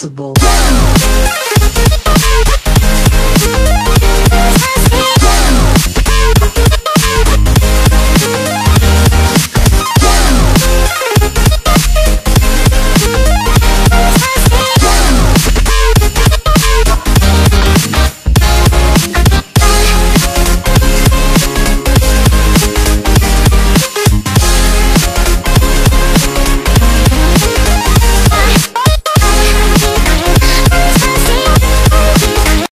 Possible.